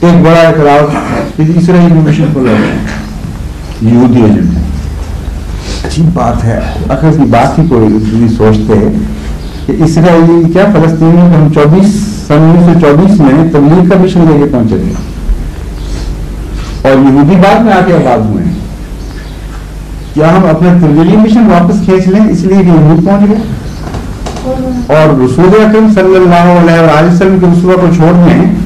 ایک بڑا اعتراض اسرائیلی مشن کو ہیں یہودی ایجنٹ عجیب بات ہے۔ اگر کی بات ہی کوئی سوچتے کہ اسرائیلی کیا فلسطینی کو ہم چوبیس سن انیس سو چوبیس میں تبلیغ کا مشن لے کے پہنچے تھے۔ اور یہودی بعد میں آ کے آباد ہوئے ہیں۔ کیا ہم اپنا تبدیلی مشن واپس کھینچ لیں؟ اس لیے کہ یہود پہنچ گئے۔ اور رسول اکرم صلی اللہ علیہ وسلم کے رسول کو چھوڑ دیں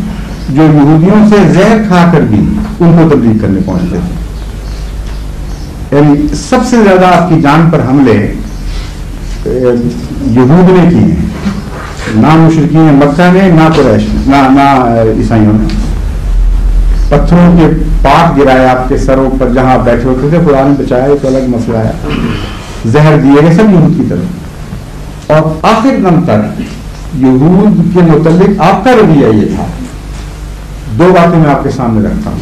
جو یہودیوں سے زہر کھا کر بھی ان کو تبدیل کرنے پہنچتے تھے۔ یعنی سب سے زیادہ آپ کی جان پر حملے یہود نے کی ہیں۔ نہ مشرقین مکہ نے، نہ قریش نہ عیسائیوں نے۔ پتھروں کے پاک گرائے آپ کے سروں پر جہاں آپ بیٹھے ہوتے تھے، خدا نے بچایا، ایک الگ مسئلہ ہے۔ زہر دیے گئے سب یہود کی طرف۔ اور آخر دم تک یہود کے متعلق آپ کا رویہ یہ تھا۔ دو باتیں میں آپ کے سامنے رکھتا ہوں۔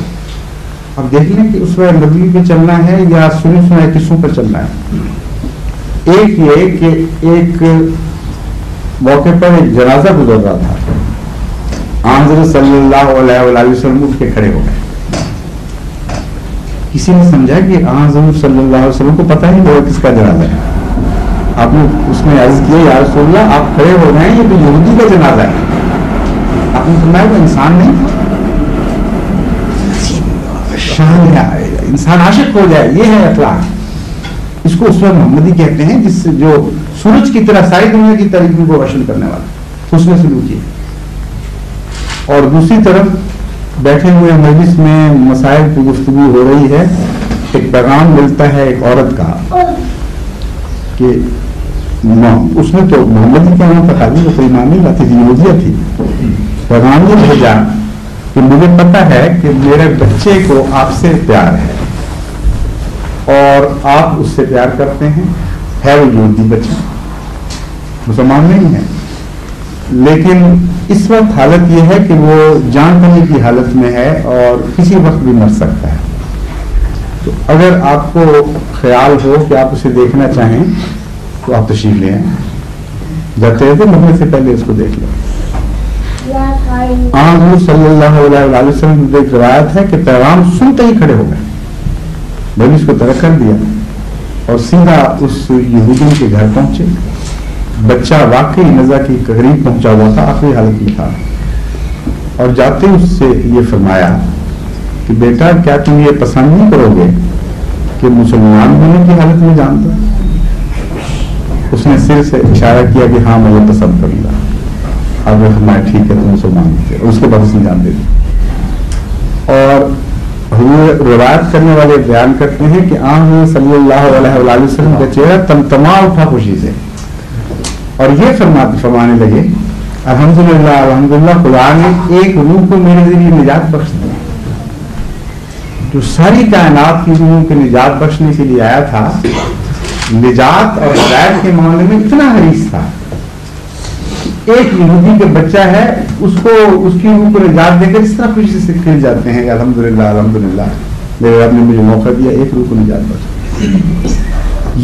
اب دیکھ لیں کہ اس میں نبی پہ چلنا ہے یا سنی سنائے قصوں پر چلنا ہے۔ ایک یہ کہ ایک موقع پر ایک جنازہ گزر رہا تھا۔ حضرت صلی اللہ علیہ وآلہ وسلم اٹھ کے کھڑے ہو گئے۔ کسی نے سمجھا کہ حضرت صلی اللہ علیہ وسلم کو پتہ ہی نہیں وہ کس کا جنازہ ہے۔ آپ نے اس میں عرض کیا، یا رسول اللہ، آپ کھڑے ہو گئے ہیں، یہ تو یہودی کا جنازہ ہے۔ آپ نے سمجھا وہ انسان نہیں شان ہے۔ انسان عاشق ہو جائے، یہ ہے اخلاق۔ اس کو اس وقت محمدی کہتے ہیں، جس جو سورج کی طرح، ساری دنیا کی تاریخ کو روشن کرنے والا اس میں سلوک یہ اور دوسری طرف بیٹھے ہوئے مجلس میں مسائل کی گفتگو ہو رہی ہے۔ ایک پیغام ملتا ہے ایک عورت کا کہ اس میں تو محمد کا نام تھا وہ کوئی نام نہیں لاتی تھی یہودیہ تھی۔ پیغام یہ بھیجا۔ کہ مجھے پتا ہے کہ میرے بچے کو آپ سے پیار ہے اور آپ اس سے پیار کرتے ہیں۔ ہے وہ یہودی بچہ۔ مسلمان نہیں ہے۔ لیکن اس وقت حالت یہ ہے کہ وہ جان پنے کی حالت میں ہے اور کسی وقت بھی مر سکتا ہے۔ تو اگر آپ کو خیال ہو کہ آپ اسے دیکھنا چاہیں تو آپ تشریف لیں جاتے تھے مرنے سے پہلے اس کو دیکھ لیں۔ آن صلی اللہ علیہ وسلم ایک روایت ہے کہ پیغام سنتے ہی کھڑے ہو گئے۔ میں اس کو ترک کر دیا اور سیدھا اس یہودی کے گھر پہنچے۔ بچہ واقعی نزا کی قریب پہنچا ہوا تھا، آخری حالت میں تھا۔ اور جاتے اس سے یہ فرمایا کہ بیٹا، کیا تم یہ پسند نہیں کرو گے کہ مسلمان ہونے کی حالت میں جانتا؟ اس نے سر سے اشارہ کیا کہ ہاں میں یہ پسند کروں گا۔ اب وہ فرمایا ٹھیک ہے، تم مسلمان تھے اس کے بعد اس نے جان دے دی۔ اور روایت کرنے والے بیان کرتے ہیں کہ عام صلی اللہ علیہ وسلم کا چہرہ تم تمام اٹھا خوشی سے۔ اور یہ فرمانے لگے، الحمدللہ الحمدللہ، خدا نے ایک روح کو میرے ذریعے نجات بخش دیا جو ساری کائنات کی روحوں کے نجات بخشنے کے لیے آیا تھا، نجات اور ہدایت کے معاملے میں اتنا حریص تھا۔ ایک یہودی کے بچہ ہے، اس کو، اس کی روح کو نجات دے کر اس طرح خوشی سے کھل جاتے ہیں، الحمدللہ الحمدللہ۔ میرے رب نے مجھے موقع دیا ایک روح کو نجات بخش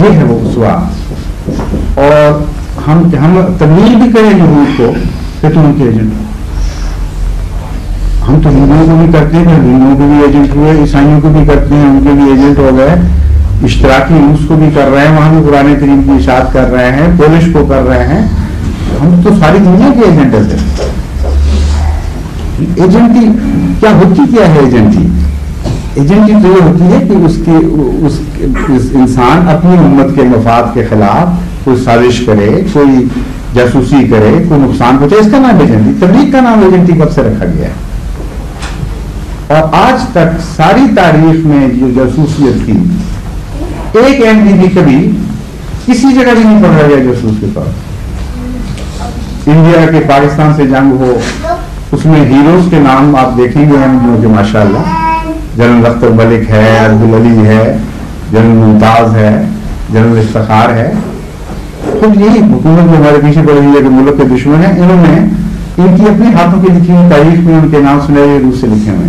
یہ ہے وہ اسوا اور ہم ہم تبلیغ بھی کریں یہود کو کہ تم ان کے ایجنٹ ہم تو ہندوؤں کو بھی کرتے ہیں، ہندوؤں کے بھی ایجنٹ ہوئے، عیسائیوں کو بھی کرتے ہیں، ان کے بھی ایجنٹ ہو گئے۔ اشتراکی روس کو بھی کر رہے ہیں، وہاں بھی پرانے کریم کی اشاعت کر رہے ہیں، پولش کو کر رہے ہیں۔ ہم تو ساری دنیا کے ایجنٹ ہیں ایجنٹی کیا ہوتی کیا ہے ایجنٹی ایجنٹی تو یہ ہوتی ہے کہ اس کے اس انسان اپنی امت کے مفاد کے خلاف کوئی سازش کرے، کوئی جاسوسی کرے، کوئی نقصان پہنچے اس کا نام ایجنٹی تبلیغ کا نام ایجنٹی کب سے رکھا گیا ہے؟ اور آج تک ساری تاریخ میں جو جاسوسیت تھی ایک ایم ڈی بھی کبھی کسی جگہ بھی نہیں پڑھا گیا جاسوس کے طور انڈیا کے پاکستان سے جنگ ہو، اس میں ہیروز کے نام آپ دیکھیں گے ہم ماشاء اللہ جنرل اختر ملک ہے عبدالعلی ہے، جنرل ممتاز ہے، جنرل افتخار ہے۔ خود یہی حکومت جو ہمارے پیچھے پڑ رہی ہے کہ ملک کے دشمن ہیں، انہوں نے ان کی اپنے ہاتھوں کی لکھی ہوئی تاریخ میں ان کے نام سنہرے روپ سے لکھے ہوئے۔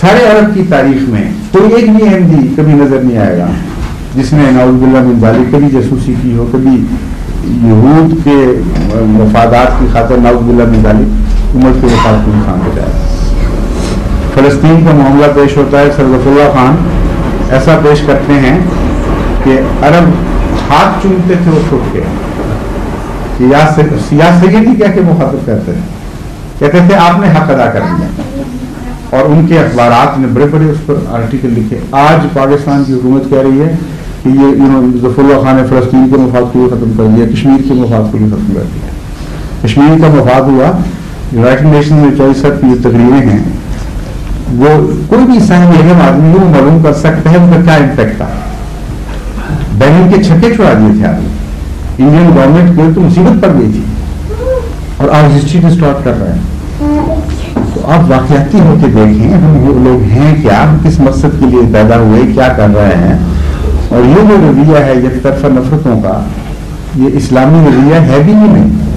سارے عرب کی تاریخ میں کوئی ایک بھی احمدی کبھی نظر نہیں آئے گا، جس نے نواز اللہ بن ظالی کبھی جاسوسی کی ہو، کبھی یہود کے مفادات کی خاطر نواز اللہ بن ظالی عمر کے وفات کو نقصان ہو جائے۔ فلسطین کا معاملہ پیش ہوتا ہے سرگف اللہ خان۔ ایسا پیش کرتے ہیں کہ عرب ہاتھ چومتے تھے وہ چھوٹ کے سیاست ہی کیا کہ مخاطب کرتے تھے کہتے تھے آپ نے حق ادا کر دیا اور ان کے اخبارات نے بڑے بڑے اس پر آرٹیکل لکھے۔ آج پاکستان کی حکومت کہہ رہی ہے کہ یہ ظفر اللہ خان نے فلسطین کے مفاد کو بھی ختم کر دیا، کشمیر کے مفاد کو بھی ختم کر دیا۔ کشمیر کا مفاد ہوا یونائٹڈ نیشن میں چوبیس سب کی جو تقریریں ہیں، وہ کوئی بھی سہم علم آدمی وہ معلوم کر سکتا ہے ان کا کیا امپیکٹ تھا۔ بہن کے چھکے چھڑا دیے تھے آدمی۔ انڈین گورنمنٹ کو تو مصیبت پڑ گئی تھی۔ اور آج ہسٹری کو اسٹارٹ کر رہے ہیں تو آپ واقعاتی ہو کے دیکھیں، ہم وہ لوگ ہیں کیا، ہم کس مقصد کے لیے پیدا ہوئے، کیا کر رہے ہیں؟ اور یہ جو رویہ ہے یک طرفہ نفرتوں کا، یہ اسلامی رویہ ہے بھی نہیں؟